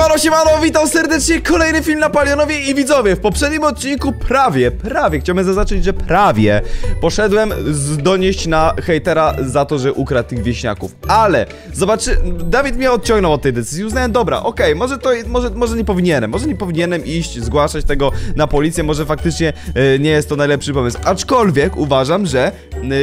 Siemano, siemano, witam serdecznie, kolejny film na Palionowie i widzowie W poprzednim odcinku prawie, prawie, chciałbym zaznaczyć, że prawie Poszedłem donieść na hejtera za to, że ukradł tych wieśniaków. Ale, zobaczy, Dawid mnie odciągnął od tej decyzji. Uznałem, dobra, okej, może to, może, może nie powinienem Może nie powinienem iść, zgłaszać tego na policję Może faktycznie e, nie jest to najlepszy pomysł. Aczkolwiek uważam, że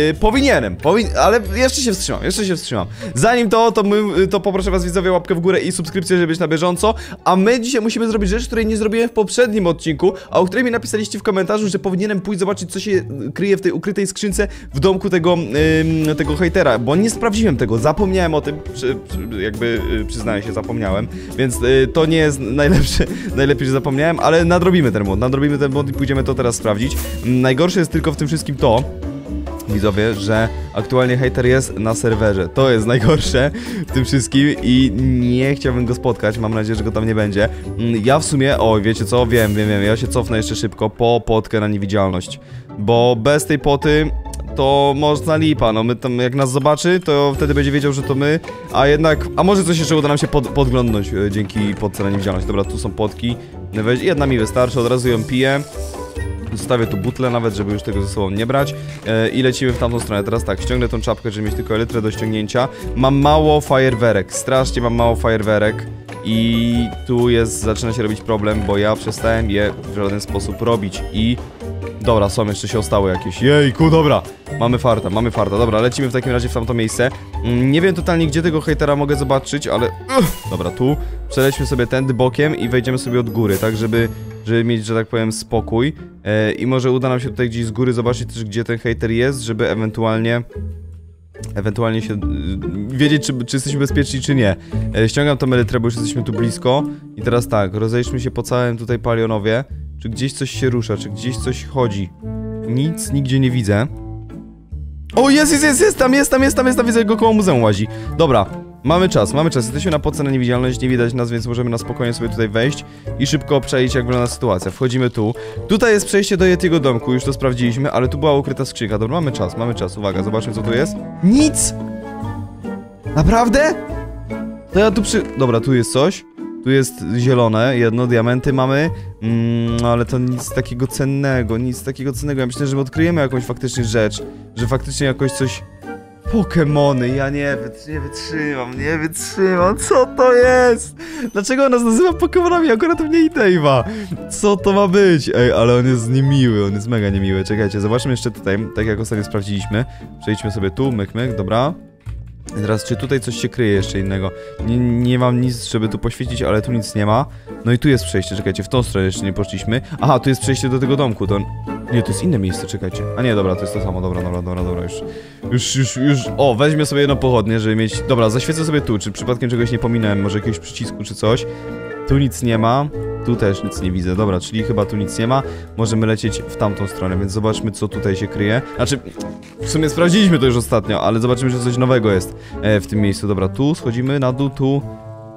e, powinienem, powin ale jeszcze się wstrzymam, jeszcze się wstrzymam. Zanim to, to, my, to poproszę was widzowie łapkę w górę i subskrypcję, żeby być na bieżąco A my dzisiaj musimy zrobić rzecz, której nie zrobiłem w poprzednim odcinku A o której mi napisaliście w komentarzu, że powinienem pójść zobaczyć co się kryje w tej ukrytej skrzynce W domku tego, ym, tego hejtera Bo nie sprawdziłem tego, zapomniałem o tym przy, przy, Jakby y, przyznaję się, zapomniałem. Więc y, to nie jest najlepsze, najlepiej, że zapomniałem Ale nadrobimy ten błąd, nadrobimy ten błąd i pójdziemy to teraz sprawdzić. Najgorsze jest tylko w tym wszystkim to widzowie, że aktualnie hater jest na serwerze. To jest najgorsze w tym wszystkim i nie chciałbym go spotkać. Mam nadzieję, że go tam nie będzie. Mm, Ja w sumie, o wiecie co, wiem, wiem, wiem, ja się cofnę jeszcze szybko po potkę na niewidzialność. Bo bez tej poty to można lipa, no my tam jak nas zobaczy, to wtedy będzie wiedział, że to my, a jednak, a może coś jeszcze uda nam się pod, podglądnąć e, dzięki potce na niewidzialność. Dobra, tu są potki, Weź- jedna mi wystarczy, od razu ją piję. Zostawię tu butlę nawet, żeby już tego ze sobą nie brać e, I lecimy w tamtą stronę. Teraz tak, ściągnę tą czapkę, żeby mieć tylko elytrę do ściągnięcia. Mam mało fajerwerek, strasznie mam mało fajerwerek I tu jest, zaczyna się robić problem, bo ja przestałem je w żaden sposób robić I... Dobra, są, jeszcze się ostały jakieś. Jejku, dobra Mamy farta, mamy farta, dobra, lecimy w takim razie w tamto miejsce. Mm, Nie wiem totalnie, gdzie tego hejtera mogę zobaczyć, ale... Dobra, tu. Przelećmy sobie tędy bokiem i wejdziemy sobie od góry, tak żeby żeby mieć, że tak powiem, spokój. E, I może uda nam się tutaj gdzieś z góry zobaczyć też, gdzie ten hater jest, żeby ewentualnie ewentualnie się y, wiedzieć, czy, czy jesteśmy bezpieczni, czy nie. E, ściągam tą elytrę, bo już jesteśmy tu blisko. I teraz tak, rozejdźmy się po całym tutaj palionowie. Czy gdzieś coś się rusza, czy gdzieś coś chodzi. Nic nigdzie nie widzę. O, jest, jest, jest, jest tam, jest tam, jest tam, jest tam, widzę go koło muzeum łazi. Dobra, mamy czas, mamy czas. Jesteśmy na podce na niewidzialność, nie widać nas, więc możemy na spokojnie sobie tutaj wejść i szybko przejść, jak wygląda sytuacja. Wchodzimy tu. Tutaj jest przejście do Yetiego domku, już to sprawdziliśmy, ale tu była ukryta skrzynka. Dobra, mamy czas, mamy czas. Uwaga, zobaczmy, co tu jest. Nic! Naprawdę? To ja tu przy... Dobra, tu jest coś. Tu jest zielone, jedno, diamenty mamy, mm, ale to nic takiego cennego, nic takiego cennego. Ja myślę, że my odkryjemy jakąś faktycznie rzecz, że faktycznie jakoś coś... Pokemony, ja nie, nie wytrzymam, nie wytrzymam, co to jest? Dlaczego on nas nazywa Pokemonami, akurat mnie i Dave'a? Co to ma być? Ej, ale on jest niemiły, on jest mega niemiły. Czekajcie, zobaczmy jeszcze tutaj, tak jak ostatnio sprawdziliśmy. Przejdźmy sobie tu, myk, myk, dobra. Teraz, czy tutaj coś się kryje jeszcze innego? Nie, nie mam nic, żeby tu poświecić, ale tu nic nie ma. No i tu jest przejście, czekajcie, w tą stronę jeszcze nie poszliśmy. Aha, tu jest przejście do tego domku, to... Nie, to jest inne miejsce, czekajcie. A nie, dobra, to jest to samo, dobra, dobra, dobra, dobra, już. Już, już, już... O, weźmie sobie jedno pochodnie, żeby mieć... Dobra, zaświecę sobie tu, czy przypadkiem czegoś nie pominąłem, może jakiegoś przycisku czy coś. Tu nic nie ma. Tu też nic nie widzę. Dobra, czyli chyba tu nic nie ma. Możemy lecieć w tamtą stronę, więc zobaczmy, co tutaj się kryje. Znaczy, w sumie sprawdziliśmy to już ostatnio, ale zobaczymy, że coś nowego jest e, w tym miejscu. Dobra, tu schodzimy na dół, tu.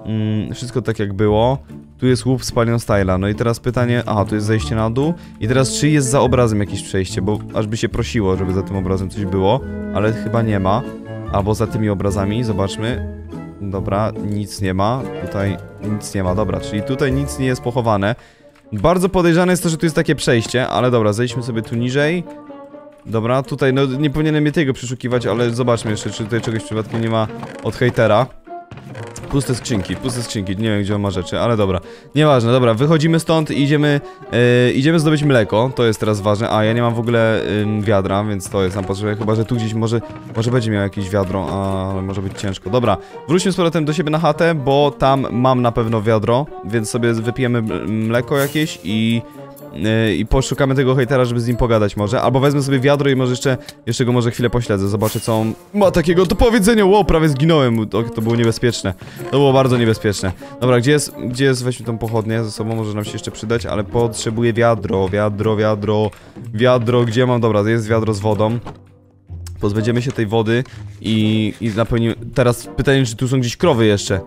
Mm, wszystko tak jak było. Tu jest łup z panią Styla. No i teraz pytanie, aha, tu jest zejście na dół. I teraz czy jest za obrazem jakieś przejście, bo aż by się prosiło, żeby za tym obrazem coś było, ale chyba nie ma. Albo za tymi obrazami, zobaczmy. Dobra, nic nie ma. Tutaj nic nie ma, dobra, czyli tutaj nic nie jest pochowane. Bardzo podejrzane jest to, że tu jest takie przejście, ale dobra, zejdźmy sobie tu niżej. Dobra, tutaj, no nie powinienem mnie tego przeszukiwać, ale zobaczmy jeszcze, czy tutaj czegoś przypadkiem nie ma od hejtera. Puste skrzynki, puste skrzynki, nie wiem gdzie on ma rzeczy, ale dobra. Nieważne, dobra, wychodzimy stąd i idziemy, e, idziemy zdobyć mleko, to jest teraz ważne. A, ja nie mam w ogóle ym, wiadra, więc to jest nam potrzebne, chyba że tu gdzieś może, może będzie miał jakieś wiadro, ale może być ciężko. Dobra, wróćmy z powrotem do siebie na chatę, bo tam mam na pewno wiadro, więc sobie wypijemy mleko jakieś i... Yy, I poszukamy tego hejtera, żeby z nim pogadać może. Albo wezmę sobie wiadro i może jeszcze, jeszcze go może chwilę pośledzę. Zobaczę co on ma takiego do powiedzenia. Ło, prawie zginąłem. To, to było niebezpieczne. To było bardzo niebezpieczne. Dobra, gdzie jest, gdzie jest, weźmy tą pochodnię ze sobą, może nam się jeszcze przydać, ale potrzebuję wiadro, wiadro, wiadro, wiadro, gdzie mam? Dobra, jest wiadro z wodą. Pozbędziemy się tej wody i, i napełnimy... Teraz pytanie, czy tu są gdzieś krowy jeszcze?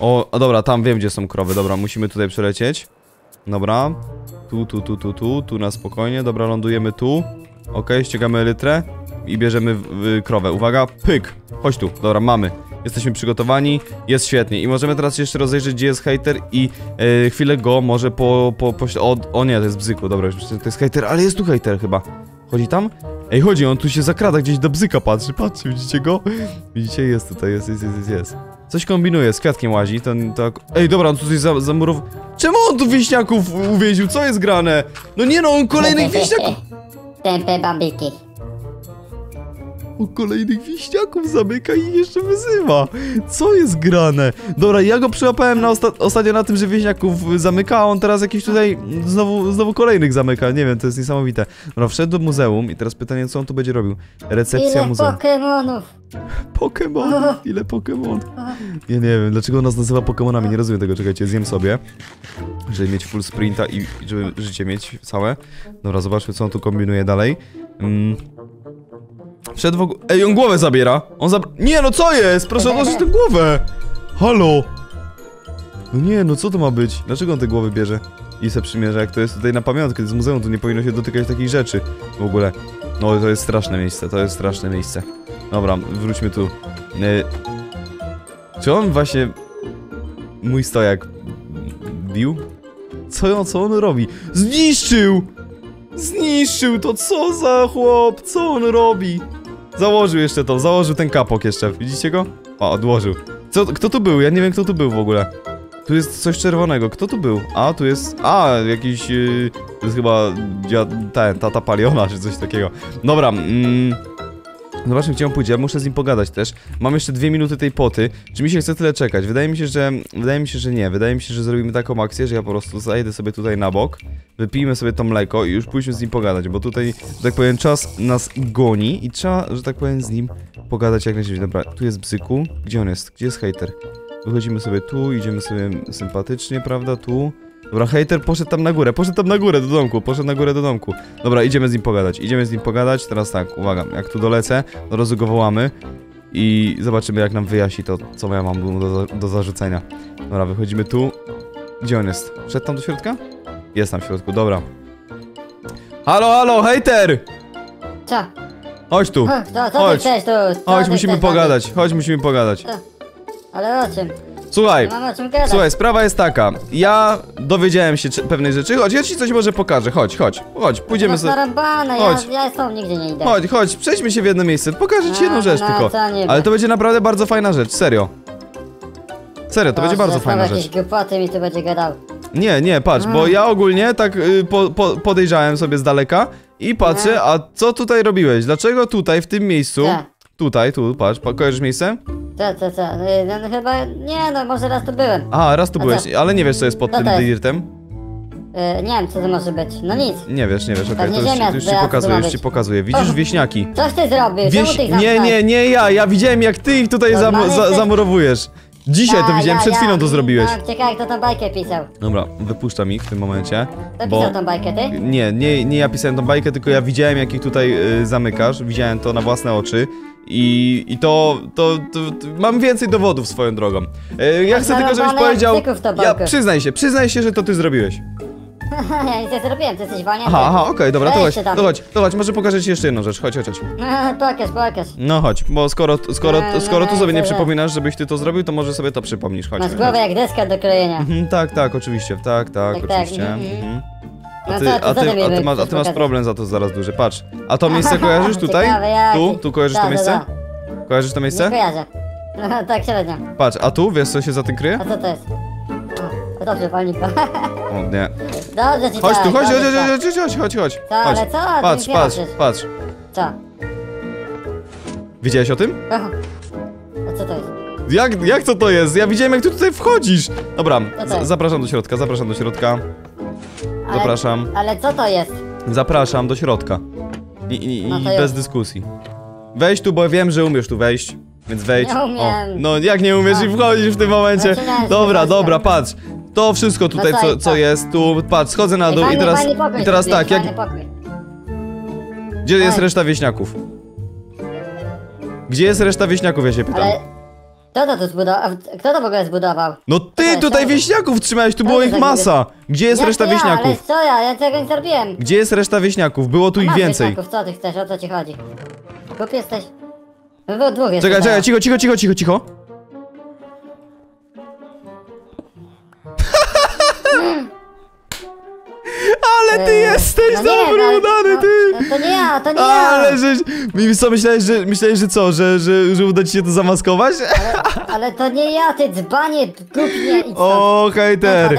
O, dobra, tam wiem, gdzie są krowy. Dobra, musimy tutaj przelecieć. Dobra. Tu, tu, tu, tu, tu, tu na spokojnie. Dobra, lądujemy tu. Okej, ściągamy elytrę i bierzemy w, w, krowę. Uwaga, pyk! Chodź tu. Dobra, mamy. Jesteśmy przygotowani, jest świetnie. I możemy teraz jeszcze rozejrzeć, gdzie jest hater i e, chwilę go może po... po, po o, o nie, to jest bzyku, dobra, to jest hater, ale jest tu hater chyba. Chodzi tam? Ej, chodzi, on tu się zakrada, gdzieś do bzyka patrzy, patrzy, widzicie go? Widzicie, jest tutaj, jest, jest, jest, jest. Coś kombinuje, z kwiatkiem łazi, ten tak... Ej, dobra, on tu coś za, zamurował... Czemu on tu wieśniaków uwięził? Co jest grane? No nie no, on kolejnych wieśniaków... Tępe bambiki. O kolejnych wieśniaków zamyka i jeszcze wyzywa. Co jest grane? Dobra, ja go przyłapałem na osta ostatnio na tym, że wieśniaków zamyka, a on teraz jakiś tutaj znowu, znowu kolejnych zamyka. Nie wiem, to jest niesamowite. Dobra, wszedł do muzeum i teraz pytanie, co on tu będzie robił? Recepcja Ile muzeum. Pokemonów? Pokémon! Ile Pokémon? Ja nie wiem, dlaczego on nas nazywa Pokémonami, nie rozumiem tego, czekajcie, zjem sobie. Żeby mieć full sprinta i i żeby życie mieć całe. Dobra, zobaczmy, co on tu kombinuje dalej. Mm. Wszedł w. Ej, on głowę zabiera! On zab... Nie, no co jest? Proszę odłożyć tę głowę! Halo! No nie, no co to ma być? Dlaczego on tę głowę bierze? I se przymierza, jak to jest tutaj na pamiątkę, to jest muzeum, tu nie powinno się dotykać takich rzeczy w ogóle. No, to jest straszne miejsce, to jest straszne miejsce. Dobra, wróćmy tu. E, czy on właśnie mój stojak bił? Co, co on robi? Zniszczył! Zniszczył to, co za chłop, co on robi? Założył jeszcze to, założył ten kapok jeszcze, widzicie go? O, odłożył. Co, kto tu był? Ja nie wiem kto tu był w ogóle. Tu jest coś czerwonego, kto tu był? A, tu jest, a, jakiś, yy, to jest chyba ten, tata Paliona, czy coś takiego. Dobra, mm, Zobaczmy, gdzie on. Ja muszę z nim pogadać też. Mam jeszcze dwie minuty tej poty. Czy mi się chce tyle czekać? Wydaje mi się, że. Wydaje mi się, że nie. Wydaje mi się, że zrobimy taką akcję, że ja po prostu zajdę sobie tutaj na bok, wypijmy sobie to mleko i już pójdźmy z nim pogadać, bo tutaj, że tak powiem, czas nas goni i trzeba, że tak powiem, z nim pogadać jak najszybciej. Dobra, tu jest bzyku. Gdzie on jest? Gdzie jest hater? Wychodzimy sobie tu, idziemy sobie sympatycznie, prawda? Tu. Dobra, hater poszedł tam na górę, poszedł tam na górę do domku, poszedł na górę do domku. Dobra, idziemy z nim pogadać, idziemy z nim pogadać. Teraz tak, uwaga, jak tu dolecę, od razu go wołamy i zobaczymy jak nam wyjaśni to, co ja mam do, do zarzucenia. Dobra, wychodzimy tu. Gdzie on jest? Wszedł tam do środka? Jest tam w środku, dobra. Halo, halo, hater! Co? Chodź tu, Co, Chodź. chcesz tu? Co chodź, musimy chcesz, pogadać, chodź, musimy pogadać. Ale o czym? Słuchaj, czym. Słuchaj, sprawa jest taka. Ja dowiedziałem się czy- pewnej rzeczy. Chodź, ja ci coś może pokażę. Chodź, chodź, chodź, pójdziemy sobie. Chodź. ja, ja stąd nigdzie nie idę. Chodź, chodź, przejdźmy się w jedno miejsce. Pokażę ci jedną No, rzecz no, tylko. to nie Ale to będzie naprawdę bardzo fajna rzecz, serio. Serio, to będzie Boże, bardzo fajna jakieś rzecz. głupoty mi tu będzie gadał. Nie, nie, patrz, bo ja ogólnie tak y, po, po, podejrzałem sobie z daleka i patrzę, a co tutaj robiłeś? Dlaczego tutaj, w tym miejscu? Tak. Tutaj, tu, patrz, pa- kojarzysz miejsce? Co, co, co? No, no chyba, nie no, może raz tu byłem. Aha, raz tu A byłeś, co? ale nie wiesz co jest pod Co tym to jest? dirtem? Y, nie wiem, co to może być. No nic. Nie wiesz, nie wiesz, okej, Pewnie to już, to już ci pokazuję, już ci pokazuję. Widzisz Och. wieśniaki? Coś ty zrobił? Wieś... Nie, nie, nie ja, ja widziałem jak ty ich tutaj zam za zamurowujesz. Dzisiaj to Ja, widziałem, ja, przed ja. chwilą to zrobiłeś. No, ciekawe, kto tą bajkę pisał. Dobra, wypuszczam ich w tym momencie. Kto Bo... pisał tą bajkę, ty? Nie, nie, nie ja pisałem tą bajkę, tylko ja widziałem jak ich tutaj y, zamykasz, widziałem to na własne oczy. I, i to, to, to, to Mam więcej dowodów swoją drogą. Y, ja chcę tylko, żebyś zarąbane powiedział. Ja przyznaj się, przyznaj się, że to ty zrobiłeś. ja nic nie zrobiłem, ty jesteś wolnięty. Aha, aha, okej, dobra, to chodź, to chodź, to chodź, może pokażę ci jeszcze jedną rzecz, chodź, chodź, chodź. pokaż, pokaż. No chodź, bo skoro, skoro, No, no, skoro tu no, sobie nie przypominasz, żebyś ty to zrobił, to może sobie to przypomnisz, chodź. Masz głowę jak deska do krojenia. Mhm, tak, tak, oczywiście, tak, tak, Tak, tak, oczywiście. mhm. mhm. A No ty, co, a co ty, ty mi a ty, masz, a ty masz problem za to zaraz duży, patrz. A to miejsce kojarzysz tutaj? Tu? Tu kojarzysz to miejsce? Kojarzysz to Nie miejsce? kojarzę. No tak średnio. Patrz, a tu, wiesz co się za tym kryje? A co to jest? O, dobrze, walnij go. O, nie. Dobrze ci Chodź tu, chodź, chodź, chodź, chodź, chodź, chodź. Co, ale co? Ty Patrz, nie patrz, patrz. Co? Widziałeś o tym? A co to jest? Jak, jak to to jest? Ja widziałem jak ty tutaj wchodzisz. Dobra, Co zapraszam do środka, zapraszam do środka. Ale, Zapraszam. Ale co to jest? Zapraszam do środka. I, i, i No to bez jest. dyskusji. Wejdź tu, bo wiem, że umiesz tu wejść. Więc wejdź. Nie umiem. O, no jak nie umiesz i No. wchodzisz w tym momencie? Zaczynałem Dobra, dobra, patrz. To wszystko tutaj, No co co, i jest, tu, patrz, schodzę na dół i fajny, teraz, fajny pokój i teraz tak, jak, gdzie jest reszta wieśniaków? Gdzie jest reszta wieśniaków, ja się pytam. Ale... Kto to tu zbudował? Kto to w ogóle zbudował? No ty tutaj wieśniaków trzymałeś, tu było ich masa! Gdzie jest Jak reszta ja, wieśniaków? Ale co ja, ja tego nie zrobiłem. Gdzie jest reszta wieśniaków? Było tu A ich więcej. wieśniaków, co ty chcesz, o co ci chodzi? Kup jesteś... No było dwóch jest Czekaj, czekaj, cicho, cicho, cicho, cicho, cicho. Ale ty E, jesteś no nie, dobry, no, udany, no, ty! no To nie ja, to nie ja. Ale żeś... Mi co, myślałeś, że, myślałeś, że co, że, że, że uda ci się to zamaskować? Ale to nie ja, ty dzbanie, głupnie i co? O, hejter!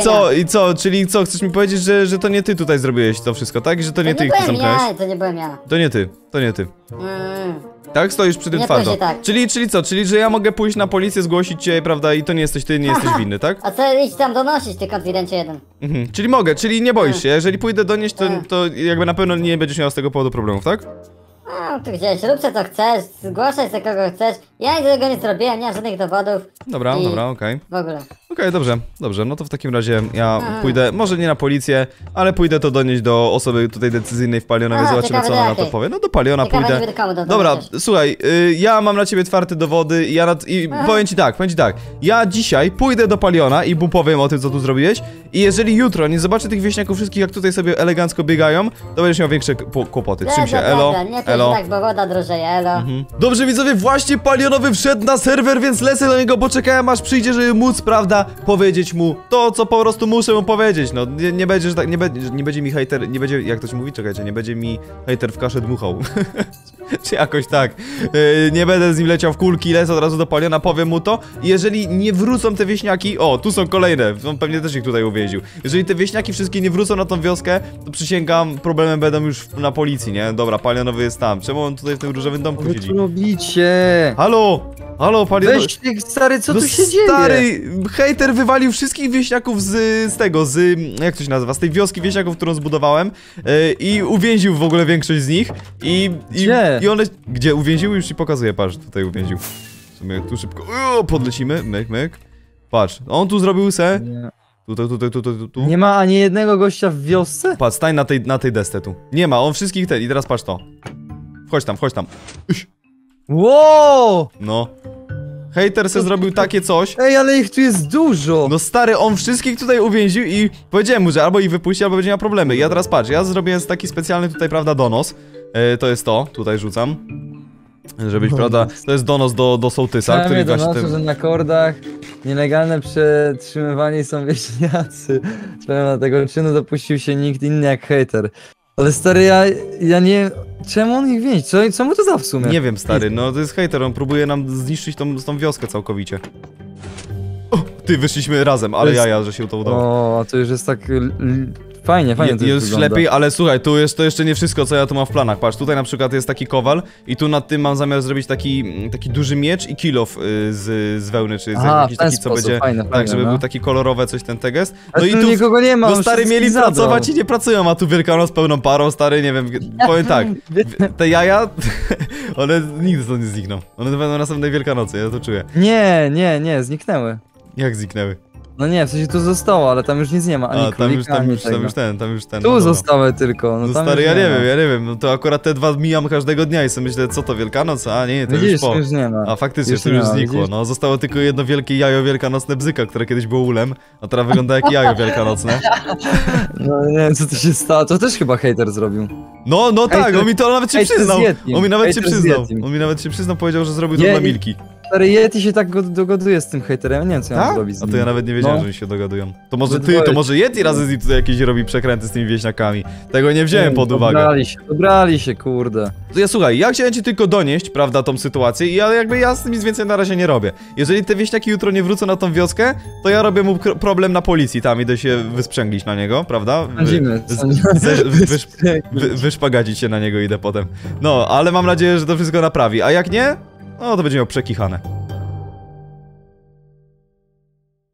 I co, i co, czyli co, chcesz mi powiedzieć, że, że to nie ty tutaj zrobiłeś to wszystko, tak? Że to nie to ty nie ich tu byłem zamknąłeś? ja, to nie byłem ja. To nie ty, to nie ty. Mm. Tak? Stoisz przy tym Nie twardo. tak. Czyli, czyli co? Czyli, że ja mogę pójść na policję, zgłosić cię, prawda? I to nie jesteś ty, nie jesteś winny, tak? A co, idź tam donosić, ty konfidencie jeden. Mhm. Czyli mogę, czyli nie boisz się. Jeżeli pójdę donieść, to, Tak. to jakby na pewno nie będziesz miał z tego powodu problemów, tak? A, tu gdzieś, rób co chcesz, zgłaszaj se kogo chcesz. Ja nic tego nie zrobiłem, nie mam żadnych dowodów. Dobra, I dobra, okej. W ogóle. Okej, dobrze, dobrze, no to w takim razie ja pójdę, może nie na policję, ale pójdę to donieść do osoby tutaj decyzyjnej w Palionowie, zobaczymy co ona na to powie. No do Paliona pójdę. to Dobra, słuchaj, y, ja mam na ciebie twarde dowody i ja nad, i powiem ci tak, powiem ci tak, ja dzisiaj pójdę do Paliona i mu powiem o tym, co tu zrobiłeś i jeżeli jutro nie zobaczę tych wieśniaków wszystkich, jak tutaj sobie elegancko biegają, to będziesz miał większe kł- kłopoty. Trzym się, Dobra, elo, Nie elo. pisz tak, bo woda drożeje, elo. Mhm. Dobrze widzowie, właśnie Palionowy wszedł na serwer, więc lecę do niego, bo czekałem aż przyjdzie, żeby móc, prawda, powiedzieć mu to, co po prostu muszę mu powiedzieć, no nie, nie będzie, że tak, nie, będzie, nie będzie mi hejter, nie będzie, jak to się mówi, czekajcie, nie będzie mi hejter w kaszę dmuchał. Czy jakoś tak. Yy, nie będę z nim leciał w kulki, lecę od razu do Paliona, powiem mu to. I jeżeli nie wrócą te wieśniaki, o, tu są kolejne, on pewnie też ich tutaj uwięził. Jeżeli te wieśniaki wszystkie nie wrócą na tą wioskę, to przysięgam, problemem będą już na policji, nie? Dobra, Palionowy jest tam. Czemu on tutaj w tym różowym domku siedzi? tu robicie? Halo! Halo, Palionowy... Weź stary, co No tu się dzieje? stary, hejter wywalił wszystkich wieśniaków z, z tego, z, jak to się nazywa, z tej wioski wieśniaków, którą zbudowałem yy, i uwięził w ogóle większość z nich i... i Gdzie? I one, gdzie uwięził? Już ci pokazuję, patrz, tutaj uwięził. W sumie tu szybko, o, podlecimy, myk, myk. Patrz, on tu zrobił se, Nie. tutaj, tutaj, tutaj, tu. Nie ma ani jednego gościa w wiosce? Patrz, stań na tej, na tej desce tu. Nie ma, on wszystkich ten, i teraz patrz to. Wchodź tam, wchodź tam. Wow! No. Hejter se zrobił takie coś, Ej, ale ich tu jest dużo! No stary, on wszystkich tutaj uwięził i powiedziałem mu, że albo ich wypuści, albo będzie miał problemy. Ja teraz patrz, ja zrobiłem taki specjalny tutaj, prawda, donos. E, to jest to, tutaj rzucam. Żeby być, Donos. prawda, to jest donos do, do sołtysa, który do właśnie... nosu, że Tym... na kordach nielegalne przetrzymywani są wieśniacy. Sprawia tego czynu dopuścił się nikt inny jak hater. Ale stary, ja, ja nie... Czemu on ich więzi? Co, co mu to da w sumie? Nie wiem, stary, no to jest hejter, on próbuje nam zniszczyć tą, tą wioskę całkowicie. O, ty, wyszliśmy razem, ale jest- jaja, że się to udało. O, to już jest tak... Fajnie, fajnie Je, to jest lepiej, ale słuchaj, tu jest to jeszcze nie wszystko, co ja tu mam w planach. Patrz, tutaj na przykład jest taki kowal i tu nad tym mam zamiar zrobić taki, taki duży miecz i kilof y, z, z wełny, czy z Aha, jakiś taki, co sposób, będzie... fajne, tak, fajne, żeby no. był taki kolorowy, coś ten tegest. No Ale i tu nikogo nie ma, No stary, mieli zabrał. pracować i nie pracują, a tu Wielkanoc pełną parą, stary, nie wiem, powiem tak, te jaja, one nigdy stąd nie znikną. One będą na następnej Wielkanocy, ja to czuję. Nie, nie, nie, zniknęły. Jak zniknęły? No nie, w sensie tu zostało, ale tam już nic nie ma. Ani A, tam już, królika, tam ani już, tam już ten, tam już ten. Tu no dobra. zostały tylko. No, No stary, ja nie ma. wiem, ja nie wiem, no to akurat te dwa mijam każdego dnia i sobie myślę, co to Wielkanoc? A nie, to Widzisz, już po. już nie ma. A faktycznie, Już to nie już ma, znikło, widzisz? no zostało tylko jedno wielkie jajo wielkanocne bzyka, które kiedyś było ulem, a teraz wygląda jak jajo wielkanocne. No nie wiem, co tu się stało. To też chyba hater zrobił. No, no tak, Hejter- on mi to nawet się przyznał, on mi nawet się przyznał, on mi nawet się przyznał, powiedział, że zrobił to Nie, dla Milki. Stary, Yeti się tak go- dogaduje z tym haterem, ja nie wiem co ja mam Tak? zrobić z A nim. to ja nawet nie wiedziałem, No. że oni się dogadują. To może ty, to może Yeti razem z nim tutaj jakieś robi przekręty z tymi wieśniakami. Tego nie wziąłem pod uwagę. Dobrali się, dobrali się, kurde. To ja słuchaj, ja chciałem ci tylko donieść, prawda, tą sytuację i ja jakby ja z tym nic więcej na razie nie robię. Jeżeli te wieśniaki jutro nie wrócą na tą wioskę, to ja robię mu problem na policji, tam idę się wysprzęglić na niego, prawda? Sądzimy, z- sądzimy. ze- wy- wysz- wy- Wyszpagadzić się na niego idę potem. No, ale mam nadzieję, że to wszystko naprawi, a jak nie, no to będzie miał przekichane.